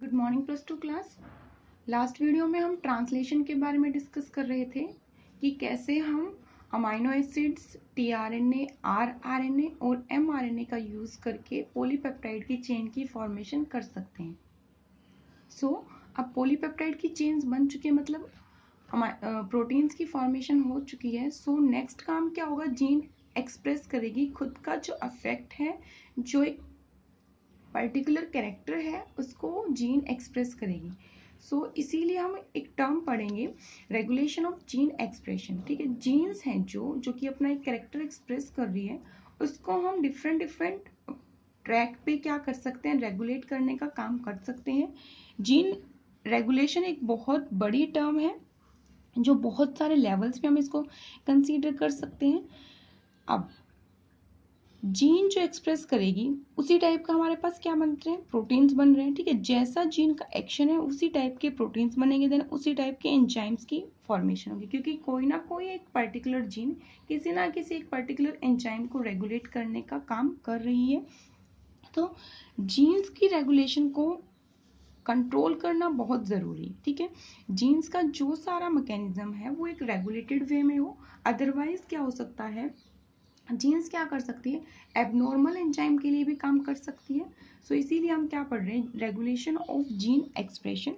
Good morning plus two class last video में हम translation के बारे में डिस्कस कर रहे थे कि कैसे हम amino acids T R N A R R N A और एम आर एन ए का यूज़ करके पॉलीपेप्टाइड की चेन की फॉर्मेशन कर सकते हैं। सो so, अब पॉलीपेप्टाइड की चेन्स बन चुकी है मतलब प्रोटीन्स की फॉर्मेशन हो चुकी है। सो so, नेक्स्ट काम क्या होगा? जीन एक्सप्रेस करेगी खुद का जो अफेक्ट है जो एक पर्टिकुलर कैरेक्टर है उसको जीन एक्सप्रेस करेगी। सो so, इसीलिए हम एक टर्म पढ़ेंगे रेगुलेशन ऑफ़ जीन एक्सप्रेशन ठीक है? जीन्स हैं जो जो कि अपना एक कैरेक्टर एक्सप्रेस कर रही है उसको हम डिफरेंट डिफरेंट ट्रैक पे क्या कर सकते हैं रेगुलेट करने का काम कर सकते हैं। जीन रेगुलेशन एक बहुत बड़ी टर्म है जो बहुत सारे लेवल्स पे हम इसको कंसीडर कर सकते हैं। अब जीन जो एक्सप्रेस करेगी, उसी टाइप का हमारे पास क्या बन रहे हैं? प्रोटीन्स बन रहे हैं, ठीक है? जैसा जीन का एक्शन है, उसी टाइप के प्रोटीन्स बनेंगे देन उसी टाइप के एंजाइम्स की फॉर्मेशन होगी। क्योंकि कोई ना कोई एक पर्टिकुलर जीन किसी ना किसी एक पर्टिकुलर एंजाइम को रेगुलेट करने का काम कर रही है। तो जीन्स की रेगुलेशन को कंट्रोल करना बहुत ज़रूरी है, ठीक है? जीन्स का जो सारा मैकेनिज्म है, वो एक रेगुलेटेड वे में हो अदरवाइज़ क्या हो सकता है? जीन्स क्या कर सकती है? एबनॉर्मल एंजाइम के लिए भी काम कर सकती है। सो so, इसीलिए हम क्या पढ़ रहे हैं? रेगुलेशन ऑफ़ जीन एक्सप्रेशन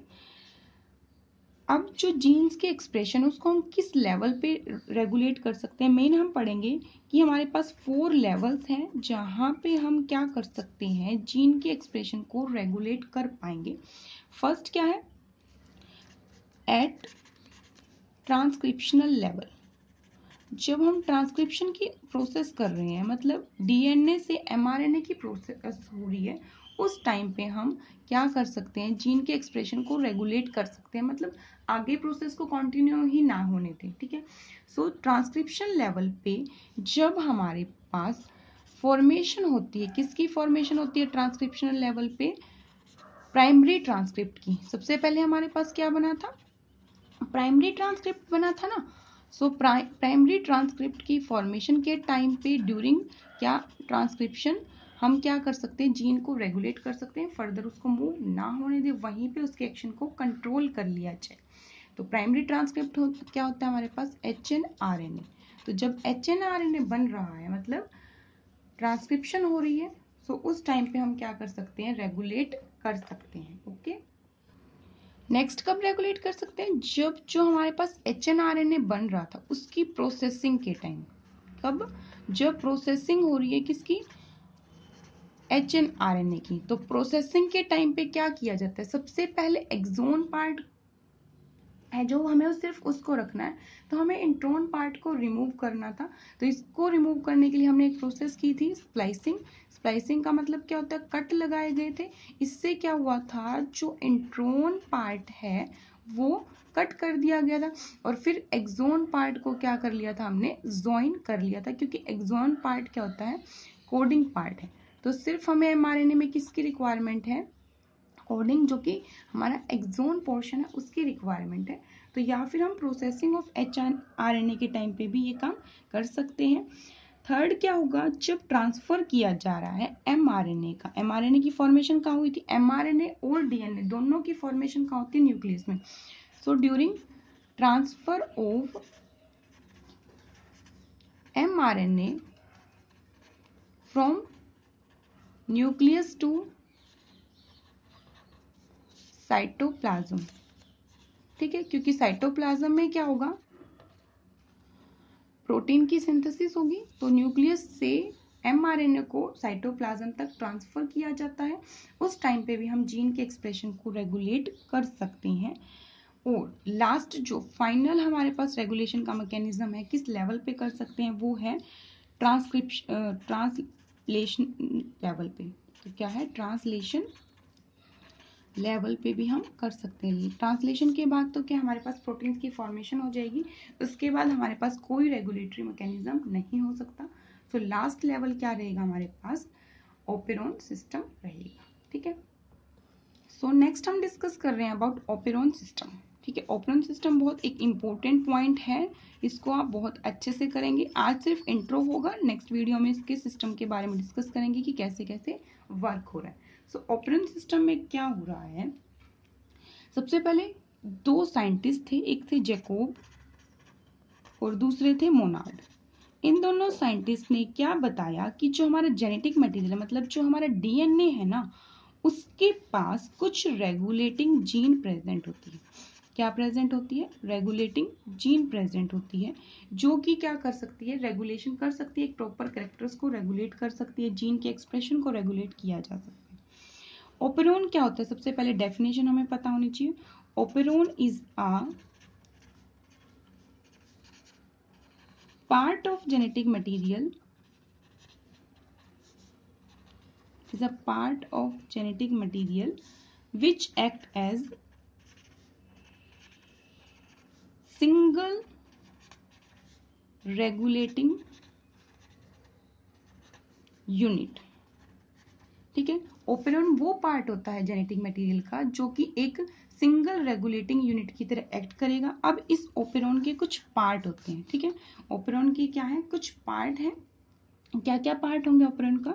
अब जो जीन्स के एक्सप्रेशन उसको हम किस लेवल पे रेगुलेट कर सकते हैं? मेन हम पढ़ेंगे कि हमारे पास फोर लेवल्स हैं जहाँ पे हम क्या कर सकते हैं? जीन के एक्सप्रेशन को रेगुलेट कर पाएँगे। फ़र्स्ट क्या है? एट ट्रांसक्रिप्शनल लेवल जब हम ट्रांसक्रिप्शन की प्रोसेस कर रहे हैं मतलब डीएनए से एमआरएनए की प्रोसेस हो रही है, उस टाइम पे हम क्या कर सकते हैं? जीन के एक्सप्रेशन को रेगुलेट कर सकते हैं। मतलब आगे प्रोसेस को कंटिन्यू ही ना होने थे ठीक है? सो ट्रांसक्रिप्शन लेवल पे जब हमारे पास फॉर्मेशन होती है, किसकी फॉर्मेशन होती है ट्रांसक्रिप्शनल लेवल पे? प्राइमरी ट्रांसक्रिप्ट की। सबसे पहले हमारे पास क्या बना था? प्राइमरी ट्रांसक्रिप्ट बना था ना? सो प्राइमरी ट्रांसक्रिप्ट की फॉर्मेशन के टाइम पे ड्यूरिंग क्या ट्रांसक्रिप्शन हम क्या कर सकते हैं? जीन को रेगुलेट कर सकते हैं। फर्दर उसको मूव ना होने दे वहीं पे उसके एक्शन को कंट्रोल कर लिया जाए। तो प्राइमरी ट्रांसक्रिप्ट हो, क्या होता है हमारे पास? H N R N A तो जब H N R N A बन रहा है मतलब ट्रांसक्रिप्शन हो रही है सो उस टाइम पे हम क्या कर सकते हैं? रेगुलेट कर सकते हैं ओके नेक्स्ट कब रेगुलेट कर सकते हैं? जब जो हमारे पास H N R N A बन रहा था, उसकी प्रोसेसिंग के टाइम कब? जब प्रोसेसिंग हो रही है किसकी? H N R N A की। तो प्रोसेसिंग के टाइम पे क्या किया जाता है? सबसे पहले एक्सोन पार्ट है, जो हमें सिर्फ़ उसको रखना है। तो हमें इंट्रोन पार्ट को रिमूव करना था। तो इसको रिमूव करने के लिए हमने एक प्रोसेस की थी स्प्लाइसिंग स्प्लाइसिंग का मतलब क्या होता है? कट लगाए गए थे। इससे क्या हुआ था? जो इंट्रोन पार्ट है, वो कट कर दिया गया था। और फिर एक्सोन पार्ट को क्या कर लिया था? हमने ज्वाइन कर लिया था, क्योंकि एक्सोन पार्ट क्या होता है? कोडिंग पार्ट है। तो सिर्फ़ हमें एमआरएनए में किसकी रिक्वायरमेंट है? कोडिंग जो कि हमारा एक्सोन पोर्शन है, उसकी रिक्वायरमेंट है। तो या फिर हम processing of H R N A के टाइम पे भी ये काम कर सकते हैं। थर्ड क्या होगा? जब ट्रांसफ़र किया जा रहा है एम आर एन ए का। एम आर एन ए की फॉर्मेशन कहाँ हुई थी? एम आर एन ए और डीएनए दोनों की फॉर्मेशन कहाँ होती है? न्यूक्लियस में। So during transfer of M R N A from nucleus to cytoplasm ठीक है? क्योंकि साइटोप्लाज्म में क्या होगा? प्रोटीन की सिंथेसिस होगी तो न्यूक्लियस से एमआरएनए को साइटोप्लाज्म तक ट्रांसफ़र किया जाता है। उस टाइम पे भी हम जीन के एक्सप्रेशन को रेगुलेट कर सकते हैं। और लास्ट जो फाइनल हमारे पास रेगुलेशन का मैकेनिज्म है, किस लेवल पे कर सकते हैं, वो है ट्रांसक्रिप्शन ट्रांसलेशन लेवल पे। तो क्या है? ट्रांसलेशन लेवल पे भी हम कर सकते हैं। ट्रांसलेशन के बाद तो क्या हमारे पास प्रोटीन्स की फॉर्मेशन हो जाएगी? उसके बाद हमारे पास कोई रेगुलेटरी मैकेनिज्म नहीं हो सकता। सो लास्ट लेवल क्या रहेगा हमारे पास? ओपेरोन सिस्टम रहेगा। ठीक है? सो नेक्स्ट हम डिस्कस कर रहे हैं अबाउट ओपेरोन सिस्टम ठीक है? ओपेरोन सिस्टम बहुत एक इम्पोर्टेंट पॉइंट है। इसको आप बहुत अच्छे से करेंगे। आज सिर्फ़ इंट्रो होगा। नेक्स्ट वीडियो में इसके सिस्टम के बारे में डिस्कस करेंगे कि कैसे कैसे वर्क हो रहा है। सो ऑपरेटिंग सिस्टम में क्या हो रहा है? सबसे पहले दो साइंटिस्ट थे, एक थे जैकोब और दूसरे थे मोनार्ड इन दोनों साइंटिस्ट ने क्या बताया कि जो हमारा जेनेटिक मटेरियल मतलब जो हमारा डीएनए है ना, उसके पास कुछ रेगुलेटिंग जीन प्रेजेंट होती है. क्या प्रेजेंट होती है? रेगुलेटिंग जीन प्रेजेंट होती है, जो कि क्या कर सकती है? रेगुलेशन कर सकती है, एक प्रॉपर करेक्टर्स को रेगुलेट कर सकती है जीन के एक्सप्रेशन को रेगुलेट किया जा सकता है. ओपेरोन क्या होता है? सबसे पहले डेफिनेशन हमें पता होनी चाहिए। Operon is a part of genetic material is a part of genetic material which act as single regulating unit ठीक है? ओपेरॉन वो पार्ट होता है जेनेटिक मटेरियल का, जो कि एक सिंगल रेगुलेटिंग यूनिट की तरह एक्ट करेगा। अब इस ओपेरॉन के कुछ पार्ट होते हैं, ठीक है? ओपेरॉन के क्या है? कुछ पार्ट है। क्या क्या पार्ट होंगे ओपेरॉन का?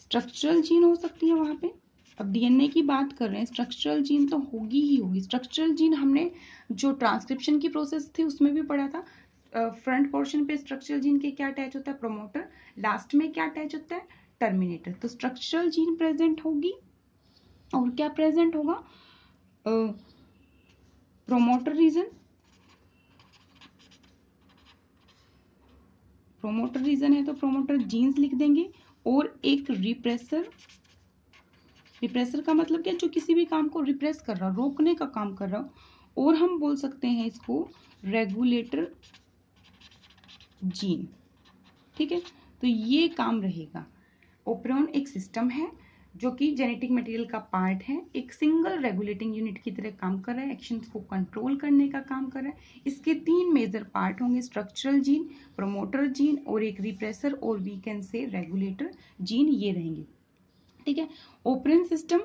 स्ट्रक्चरल जीन हो सकती है वहाँ पे। अब डीएनए की बात कर रहे हैं स्ट्रक्चरल जीन तो होगी ही होगी। स्ट्रक्चरल जीन हमने जो ट्रांसक्रिप्शन की प्रोसेस थी उसमें भी पढ़ा था। फ्रंट पोर्शन पे स्ट्रक्चरल जीन के क्या अटैच होता है? प्रोमोटर लास्ट में क्या अटैच होता है? टर्मिनेटर। तो स्ट्रक्चरल जीन प्रेजेंट होगी और क्या प्रेजेंट होगा? प्रोमोटर रीजन प्रोमोटर रीजन है तो प्रोमोटर जीन्स लिख देंगे और एक रिप्रेसर रिप्रेसर का मतलब क्या? जो किसी भी काम को रिप्रेस कर रहा, रोकने का काम कर रहा, और हम बोल सकते हैं इसको रेगुलेटर जीन ठीक है? तो ये काम रहेगा। ओपरॉन एक सिस्टम है जो कि जेनेटिक मटेरियल का पार्ट है। एक सिंगल रेगुलेटिंग यूनिट की तरह काम कर रहा है एक्शंस को कंट्रोल करने का काम कर रहा है। इसके तीन मेजर पार्ट होंगे स्ट्रक्चरल जीन प्रोमोटर जीन और एक रिप्रेसर और we can say regulator gene ये रहेंगे। ठीक है? ओपरन सिस्टम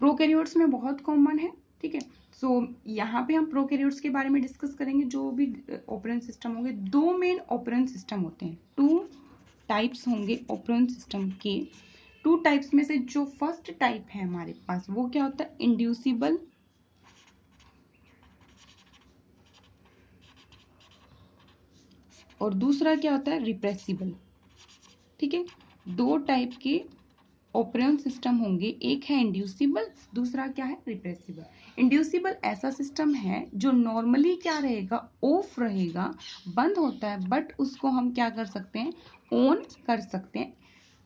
प्रोकैरियोट्स में बहुत कॉमन है ठीक है? सो so, यहाँ पे हम प्रोकैरियोट्स के बारे में डिस्कस करेंगे जो भी ओपरन सिस्टम होंगे। दो मेन ओपरन सिस्टम होते हैं। टू टाइप्स होंगे ओपरन सिस्टम के। टू टाइप्स में से जो फ़र्स्ट टाइप है हमारे पास, वो क्या होता है? इंड्यूसिबल और दूसरा क्या होता है? रिप्रेसिबल ठीक है? दो टाइप के ऑपरेशन सिस्टम होंगे। एक है इंड्यूसिबल दूसरा क्या है? रिप्रेसिबल इंड्यूसिबल ऐसा सिस्टम है जो नॉर्मली क्या रहेगा? ऑफ़ रहेगा बंद होता है बट उसको हम क्या कर सकते हैं? ऑन कर सकते हैं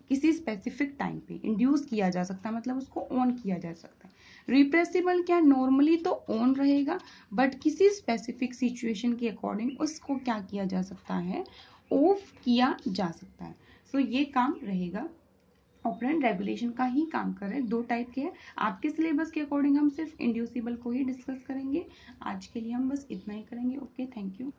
किसी स्पेसिफिक टाइम पे। इंड्यूस किया जा सकता है मतलब उसको ऑन किया जा सकता है। रिप्रेसिबल क्या? नॉर्मली तो ऑन रहेगा बट किसी स्पेसिफिक सिचुएशन के अकॉर्डिंग उसको क्या किया जा सकता है? ऑफ़ किया जा सकता है। सो so, ये काम रहेगा। ऑपरेंट रेगुलेशन का ही काम कर रहे हैं। दो टाइप के हैं। आपके सिलेबस के अकॉर्डिंग हम सिर्फ़ इंड्यूसिबल को ही डिस्कस करेंगे। आज के लिए हम बस इतना ही करेंगे। Okay thank you